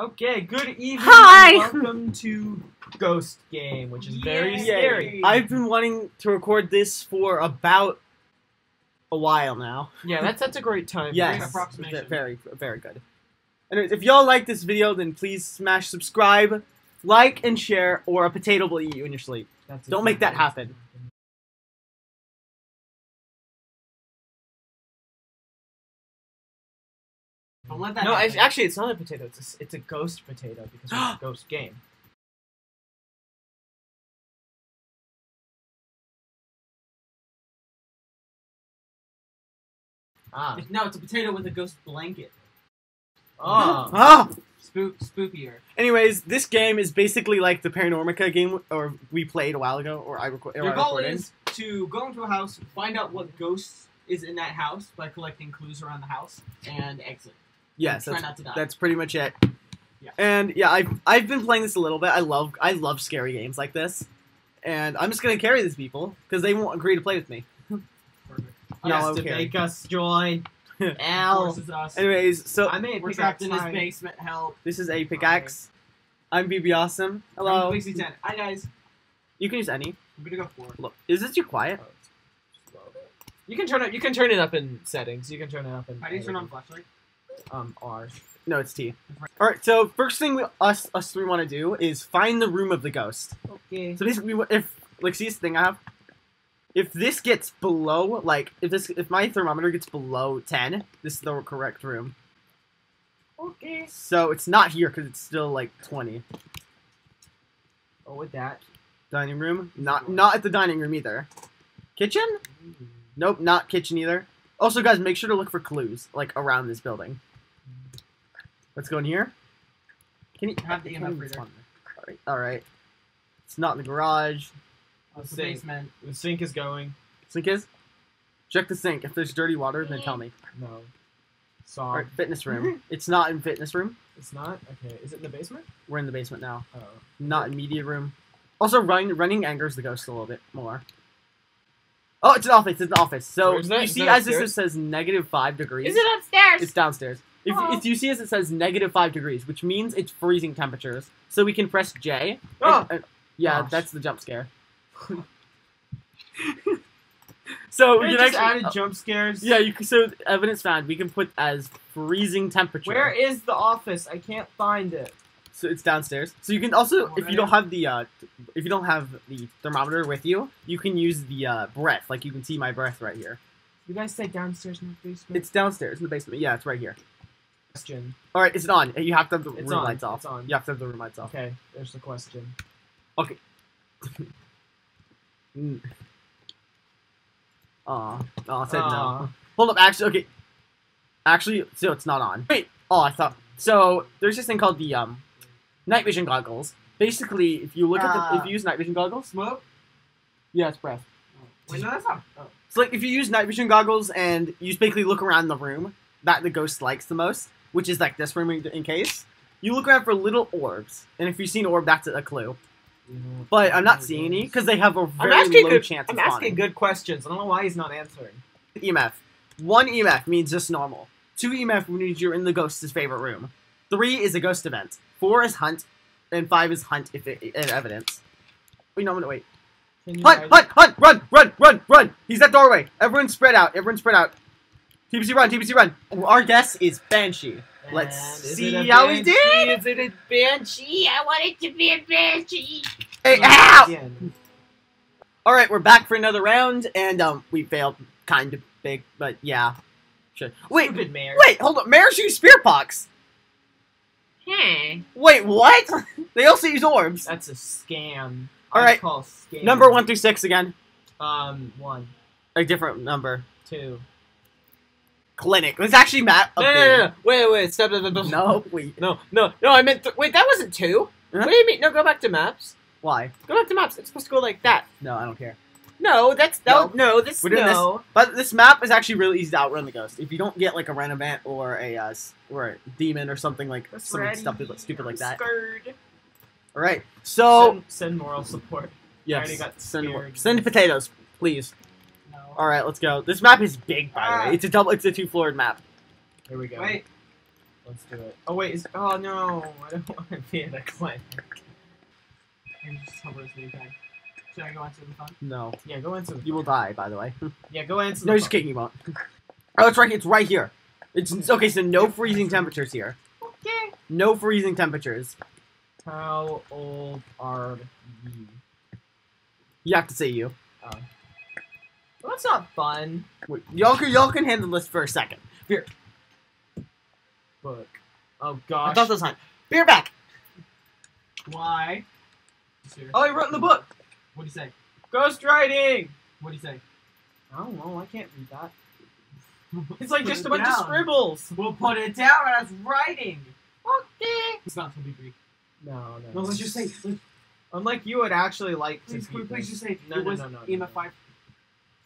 Okay, good evening. Hi. Welcome to Ghost Game, which is very Yay. scary. I've been wanting to record this for about a while now. Yeah, that's that's a great time. Yes, Great very, very good. Anyways, if y'all like this video, then please smash subscribe, like, and share, or a potato will eat you in your sleep. That's Don't make that exactly happen. Don't let that No, it's, actually, it's not a potato. It's a, s- it's a ghost potato because it's a ghost game. Ah. no, it's a potato with a ghost blanket. Oh. Ah! Spook, spookier. Anyways, this game is basically like the Paranormica game, or we played a while ago, or I, reco- or I Your goal is to go into a house, find out what ghost is in that house by collecting clues around the house, and exit. Yes, Try that's, not to die. that's pretty much it. Yeah. And yeah, I've I've been playing this a little bit. I love I love scary games like this, and I'm just gonna carry these people because they won't agree to play with me. Perfect. No, Yes, I'm to okay. make us join. Of Al. us. Anyways, so I made We're trapped in his basement. Help. this is a pickaxe. I'm BB Awesome. Hello. I'm Pixie 10. Hi guys. You can use any. I'm gonna go for. Look, is this too quiet? Oh, you can turn it. You can turn it up in settings. You can turn it up in. How do you turn on flashlight? Um, R. No, it's T. All right. So first thing we, us us three want to do is find the room of the ghost. Okay. So basically, if like see this thing I have, if this gets below like if this if my thermometer gets below ten, this is the correct room. Okay. So it's not here because it's still like twenty. Oh, with that. Dining room, not not at the dining room either. Kitchen? Nope, not kitchen either. Also, guys, make sure to look for clues like around this building. Let's go in here. Can you Have the can EMF reader. All right, all right. It's not in the garage. It's the Sink. basement. The sink is going. Sink is. Check the sink. If there's dirty water, then tell me. No. All Saw. right, fitness room. it's not in fitness room. It's not. Okay. Is it in the basement? We're in the basement now. Oh. Not in media room. Also, running running angers the ghost a little bit more. Oh, it's an office. It's an office. So you see, as this says negative five degrees. Is it upstairs? It's downstairs. If, Oh. if you see as it says negative five degrees, which means it's freezing temperatures. So we can press J. and- Oh! and- yeah, Gosh. that's the jump scare. so we We can just actually. added jump scares. yeah, you can, so evidence found. We can put as freezing temperature. Where is the office? I can't find it. So it's downstairs. So you can also, Oh, if you don't have the, uh, if you don't have the thermometer with you, you can use the uh, breath. Like you can see my breath right here. You guys say downstairs in the basement. It's downstairs in the basement. Yeah, it's right here. Question. All right, it's on. You have to have the It's room on. lights off. It's on. You have to have the room lights off. Okay. There's the question. Mm. Aw, aw, said no. Hold up, actually, okay. Actually, so it's not on. Wait. Oh, I thought. So there's this thing called the um, night vision goggles. Basically, if you look at the, if Ah. you use night vision goggles, Smoke? yeah, it's breath. Wait, no, that's not. Oh. So like if you use night vision goggles and you basically look around the room that the ghost likes the most, which is like this room in, in case, you look around for little orbs, and if you see an orb, that's a clue. But I'm not seeing any because they have a very low good. chance I'm of asking good questions. I don't know why he's not answering. EMF. One EMF means just normal. Two EMF means you're in the ghost's favorite room. Three is a ghost event. Four is hunt, and five is hunt if it, and evidence. Wait, no, I'm gonna wait. Hunt, hunt, hunt, run, run, run, run! He's that doorway. Everyone spread out. Everyone spread out. TBC run, TBC run. Our guess is Banshee. Let's see how we did. Is it a banshee? I want it to be a banshee. Hey, ow! All right, we're back for another round, and um, we failed kind of big, but yeah. Sure. Wait, Stupid mayor. wait, hold up. Mares use spirit box. Hmm. Wait, what? they also use orbs. That's a scam. All right. Call scam. Number one through six again. Um, one, A different number. two. Clinic. Let's actually map. No, no, no, no. Wait, wait. Stop. stop, stop, stop. No, wait. No, no, no. I meant. Th- wait, that wasn't two. Huh? What do you mean? No, go back to maps. Why? Go back to maps. It's supposed to go like that. No, I don't care. No, that's no. No, this We're doing no. But this map is actually really easy to outrun the ghost. If you don't get like a ren event or a uh, or a demon or something like That's something ready. stupid, stupid like that. Scared. All right. So send, send moral support. yes, already got send send potatoes, please. No. All right, let's go. This map is big, by the Ah. way. It's a double. It's a two floored map. Here we go. Wait. Let's do it. Oh wait, is oh no, I don't want to be in a clinic. And just hover as many times. Should I go into the fun? No. Yeah, go into the You will die, by the way. Yeah, go into no, the just kidding, you won't. Oh, it's right. It's right here. It's okay. So no freezing temperatures here. Okay. No freezing temperatures. How old are you? You have to say you. Oh. Well, that's not fun. Wait, y'all can y'all can handle this for a second. Beer. Book. Oh I gosh. thought this time. Beer back. Why? Oh, he wrote in the book. What'd he say? Ghost writing. What'd he say? I don't know. I can't read that. It's like Put just it a bunch of scribbles. We'll put it down as writing. Okay. It's not till degree. No, no. No, let's just say. Unlike you would actually like to. please, keep please, please just say. No, it no, was no, no, no, EMF no. five. Please just say.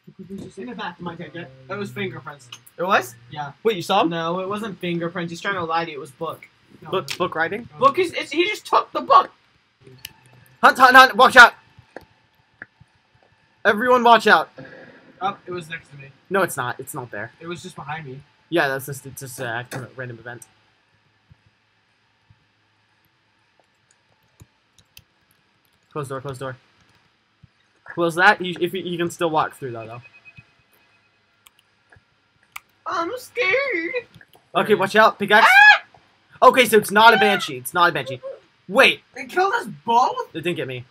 In the back, my take it. Was fingerprints. It was. Yeah. Wait, you saw him? No, it wasn't fingerprints. He's trying to lie to you. It was book. No, Book book writing. Book is. It's, he just took the book. Hunt hunt hunt. Watch out. Everyone, watch out. Oh, it was next to me. No, it's not. It's not there. It was just behind me. Yeah, that's just it's just a random event. Close door. Close door. Close that. You, if you, you can still walk through that though. I'm scared. Okay, watch out. Pickaxe. Ah! Okay, so it's not a banshee. It's not a banshee. Wait, They killed us both. it didn't get me.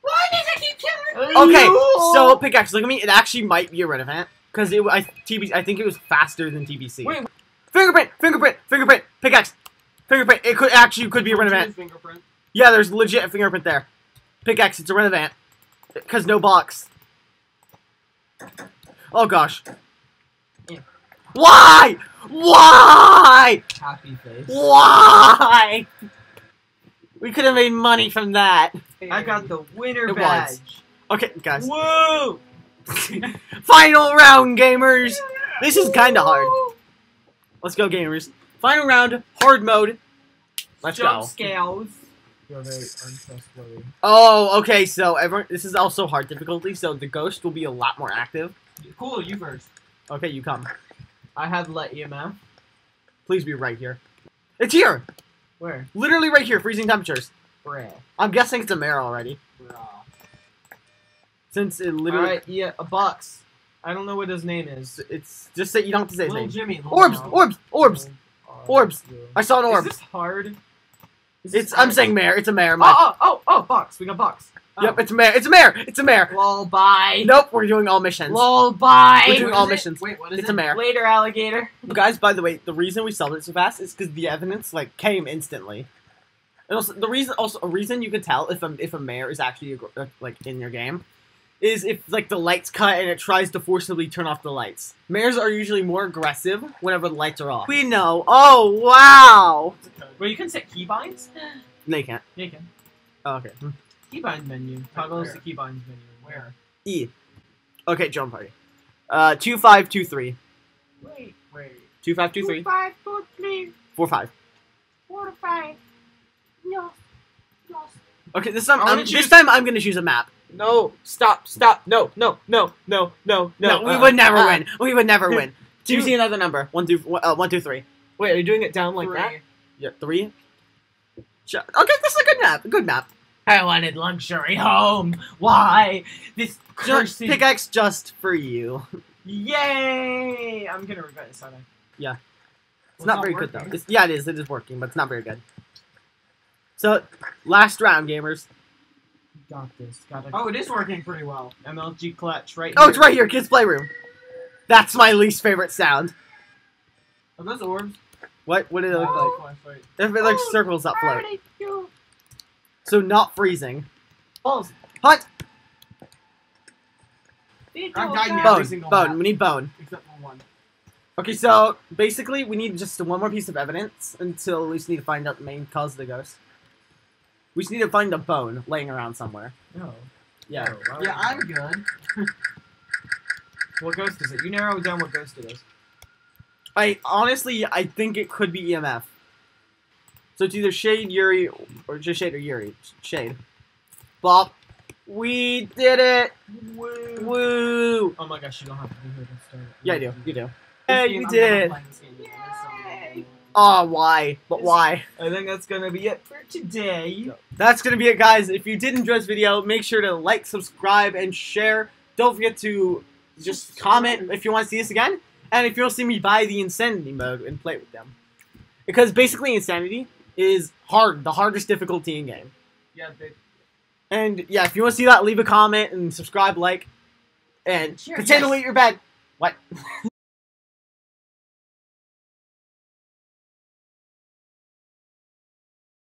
Why does it keep killing me? Okay, so pickaxe. Look at me. It actually might be a renovant because it. I TB. I think it was faster than TBC. Wait. Fingerprint. Fingerprint. Fingerprint. Pickaxe. Fingerprint. It could actually could be a renovant. Fingerprint. Yeah, there's legit a fingerprint there. Pickaxe, it's a renovant. Because no box. Oh gosh. Yeah. Why? Why? Happy face. Why? We could have made money from that. I got the winner It badge. was. Okay, guys. Woo! Final round, gamers. This is kind of hard. Let's go, gamers. Final round, hard mode. Let's Jump go. scales. You're very untrustworthy. Oh, okay. So everyone, this is also hard difficulty. So the ghost will be a lot more active. Cool, you first. Okay, you come. I have let EMF. Please be right here. It's here. Where? Literally right here. Freezing temperatures. Where? I'm guessing it's a mare already. Since it literally, Alright, yeah, a box. I don't know what his name is. it's just that you don't have to say his Little name. Jimmy. Little Orbs, Jimmy. orbs, orbs. Oh, orbs. I saw an Is orb. this hard? It's. I'm saying mare. It's a mare. My, Oh, oh, oh, oh, box. We got box. Oh. Yep, it's a mare. It's a mare. It's a mare. Lullaby. Nope, we're doing all missions. We're doing What all it? missions. Wait, what is It's it? a mare. Later, alligator. Guys, by the way, the reason we solved it so fast is because the evidence like came instantly. And also, the reason, also a reason you can tell if a if a mare is actually agr- uh, like in your game, is if like the lights cut and it tries to forcibly turn off the lights. Mares are usually more aggressive whenever the lights are off. We know. Oh wow. Well, you can set keybinds. No, you can't. Yeah, you can. Oh, okay. Hmm. Keybind menu. Toggles Where? the keybinds menu. Where? E. Okay, John party. Uh, two five two three. Wait. Wait. Two five two Two, three. five, two, three, Four five. four, five. No. Lost. Okay, this time I wanna I'm, choose- this time I'm gonna choose a map. No, stop, stop. No, no, no, no, no, no. No, we uh, would never uh, win. We would never win. Two- Choose another number. One, two, one, uh, one, two, three. Wait, are you doing it down like Three. that? Yeah, three. Sh- Okay, this is a good map. A good map. I wanted luxury home. Why? This Just cursed. pickaxe just for you. Yay! I'm gonna regret this, aren't I? It's not, very good though. It's, yeah, it is. It is working, but it's not very good. So, last round, gamers. Got this. Got a Oh, it is working pretty well. MLG clutch right Oh, here. it's right here, kids' playroom. That's my least favorite sound. Are those orbs? What? What did it look Oh, like? If it like Oh, circles that float. So not freezing. Balls. Hunt. I've gotten game. Bone. Bone. We need bone. Except for one. Okay, so basically we need just one more piece of evidence until we just need to find out the main cause of the ghost. We just need to find a bone laying around somewhere. No. Yeah. No, Yeah, I'm good. What ghost is it? You narrow down what ghost it is. I honestly I think it could be EMF. So it's either Shade, Yurei, or just Shade or Yurei. Shade. Bop. We did it! Woo. Woo! Oh my gosh, you don't have to be here to start it. Yeah, I do. You do. This Hey, game, we I'm did never it! playing this game again. It's so Yay. good. Oh, ah, why? But why? I think that's gonna be it for today. That's gonna be it, guys. If you did enjoy this video, make sure to like, subscribe, and share. Don't forget to just comment if you want to see this again, and if you want to see me buy the Insanity mode and play with them. Because basically, Insanity is hard, the hardest difficulty in game. Yeah, they, And yeah, if you want to see that, leave a comment and subscribe, like, and Sure, potato yes. eat your bed. What?